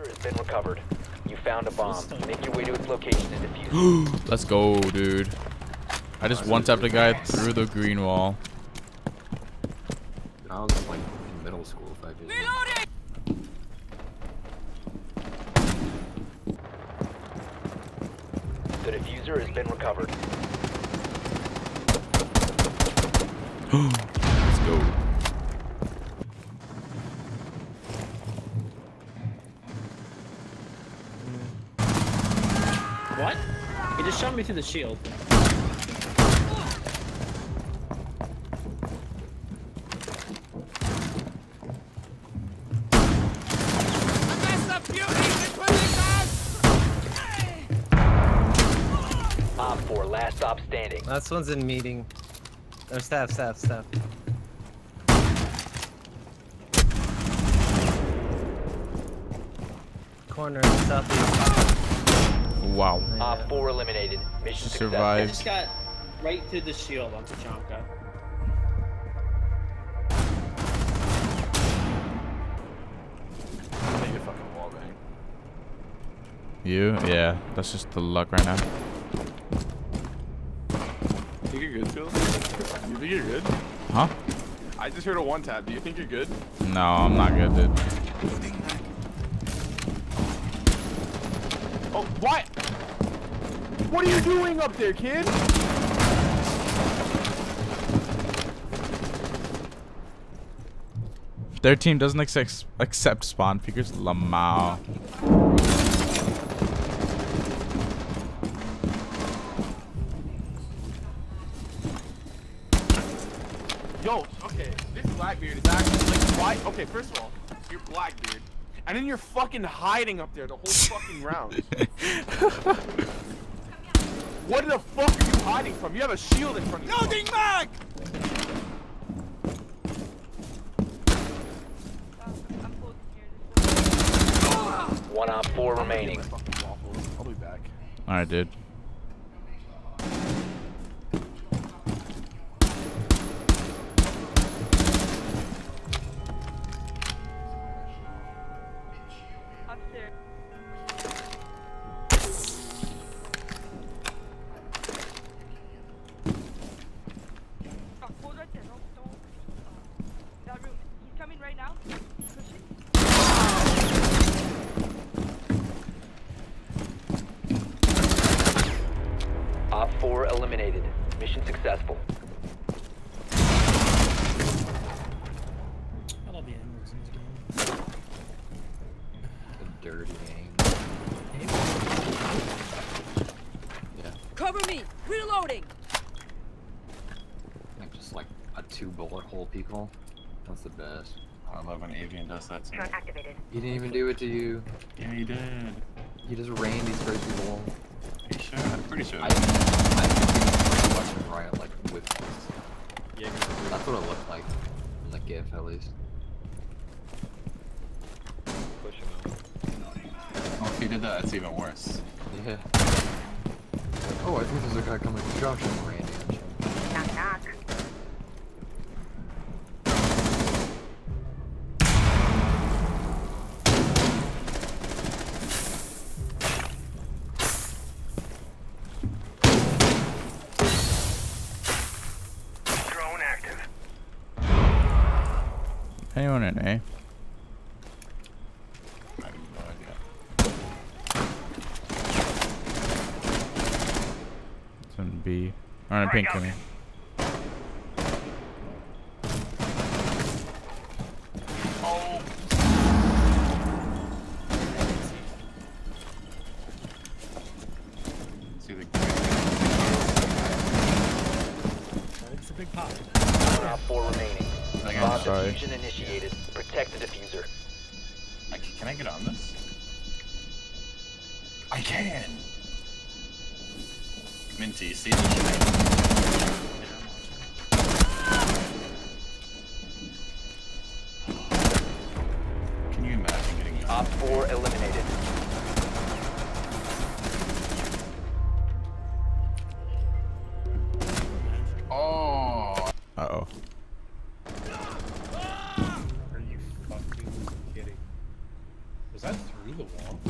Diffuser has been recovered. You found a bomb. Make your way to its location and defuse it. Let's go, dude. I just one tapped a guy through the green wall. I was like in middle school five years ago. The diffuser has been recovered. Let's go. What? He just shot me through the shield. Op 4, last stop standing. Last one's in meeting. Or staff, staff, staff. Corner, southeast. Wow. Op 4 eliminated. Mission Just successful. I just got right through the shield on Tachanka. Make a fucking wall bang. You? Yeah. That's just the luck right now. You think you're good, Phil? You think you're good? Huh? I just heard a one tap. Do you think you're good? No, I'm not good, dude. Oh, what? What are you doing up there, kid? Their team doesn't accept accept spawn figures. Lamau. Yo, okay, this Blackbeard is actually like why? Okay, first of all, you're Blackbeard, and then you're fucking hiding up there the whole fucking round. what the fuck are you hiding from? You have a shield in front of you. Loading mag. One Op 4 remaining. I'll be back. Alright, dude. Dirty game. Yeah, Cover me. Reloading. like just like a two bullet hole people. That's the best. I love when Avian does that too. He didn't even do it to you. Yeah, he did. He just ran these crazy through the. Are you sure? I'm pretty sure. I, I think he was Riot like with this. Yeah, That's what it looked like in the GIF at least. If he did that, it's even worse. Yeah. Oh, I think there's a guy coming to Josh and Randy. Knock knock. Drone active. Anyone in A? I have no idea. It's in B. Or in pink, I mean. Oh. See the It's a big pop. One 4 remaining. I I'm sorry. diffusion initiated. Protect the diffuser. I, c- can I get on this? I can. Minty, you see this shit? Can you imagine getting this? Op 4 eliminated. Oh. Uh oh. Are you fucking kidding? Was that that through the wall?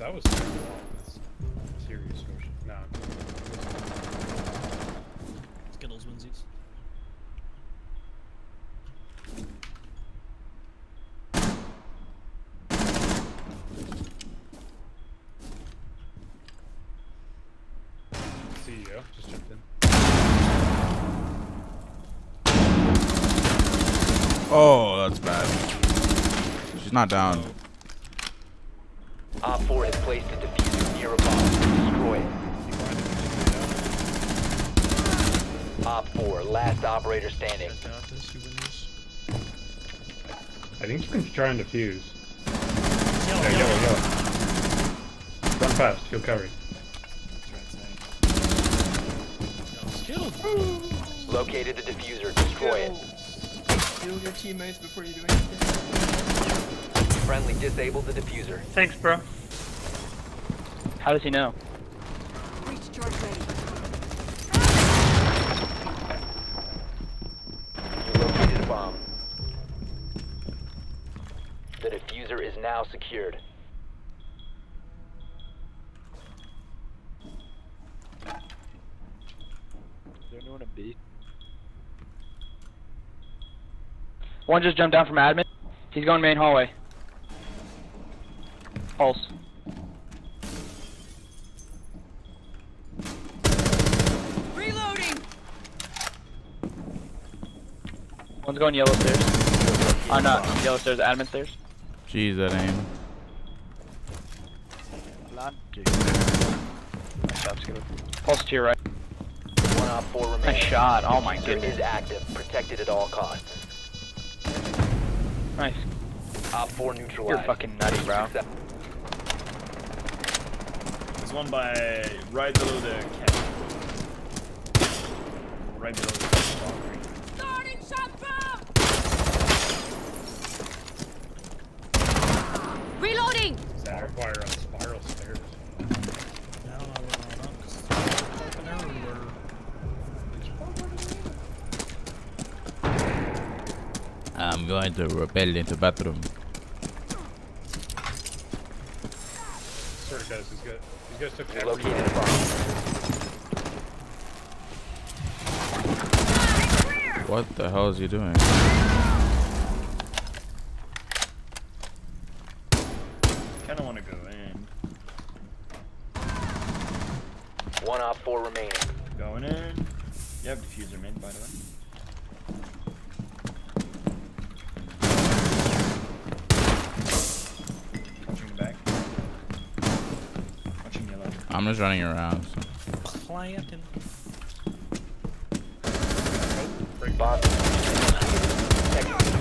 If that was through the wall, that's serious motion. No. Skittlz winsies. CEO just jumped in. Oh, that's bad. She's not down. Oh. Op 4 has placed a diffuser near a bomb. Destroy it. He blinded me Op 4, last operator standing. Guys got this. You win this. I think you can try and defuse. Yellow, Yeah, yellow. yellow, yellow. Run fast, feel covered. Yellow Skittles. Located the diffuser. Destroy it. Heal your teammates before you do anything. Friendly disabled the diffuser. Thanks, bro. How does he know? You located a bomb. The diffuser is now secured. Is there anyone a B? One just jumped down from admin. He's going main hallway. Pulse. Reloading! One's going yellow stairs. Uh, not yellow stairs, admin stairs. Jeez, that aim. Pulse to your right. One Op 4 remaining. Nice shot. Oh my goodness. is active. Protected at all costs. Nice. Op 4 neutralized. You're fucking nutty, bro. Success- There's one by right below the cat. Right below the cat. Starting shot bomb! Reloading! That require on spiral stairs. Now I will run up 'cause it's fucking everywhere. I'm going to repel into bathroom. Sort of guys, these guys, these took every- located a bomb. What the hell is he doing? Kinda wanna go in. One Op 4 remaining. Going in. You have diffuser mid, by the way. Watching the back. Watching yellow. I'm just running around. So. Planting.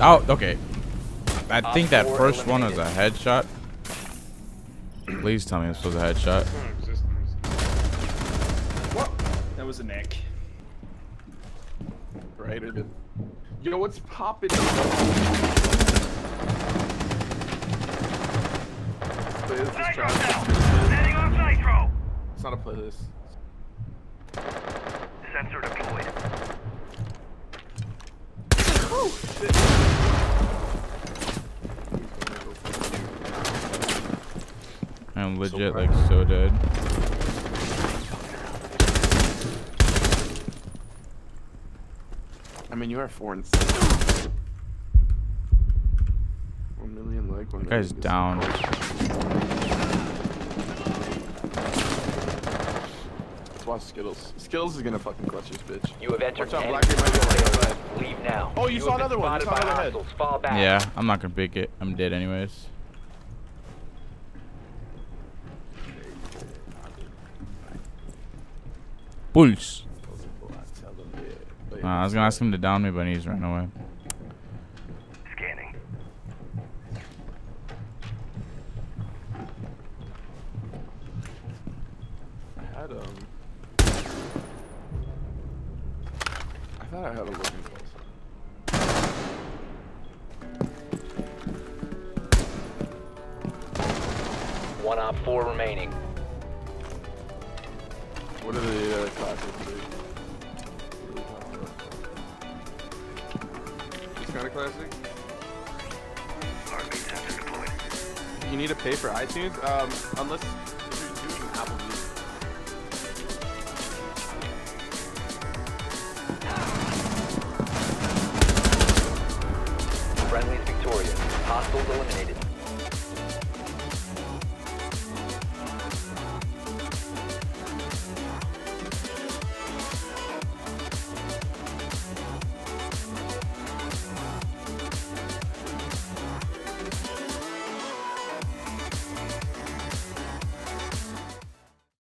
Oh, okay. I think that four first one was a headshot. Please tell me this was a headshot. don't exist in this. That was a neck. Right. Yo, what's popping? Play this, this trash. It's not a playlist. Sensor deployed. Oh, I'm legit like so dead. I mean, you are four and six. One million like one. That guy's million down. Let's watch Skittlz. Skittlz is gonna fucking clutch this bitch. You have entered Watch out, enemy Blackbeard might be on the other Leave now. Oh, you saw another one. You saw by another head. Fall back. Yeah, I'm not gonna pick it. I'm dead anyways. Pulse. Uh, I was gonna ask him to down me, but he's ran away. Scanning. I had um. Thought I had a looking close. One Op 4 remaining. What are the uh, classics? dude? What are we talking about? This kind of classic? Heartbeat sensor deployed. you need to pay for iTunes, um, unless Hostiles eliminated.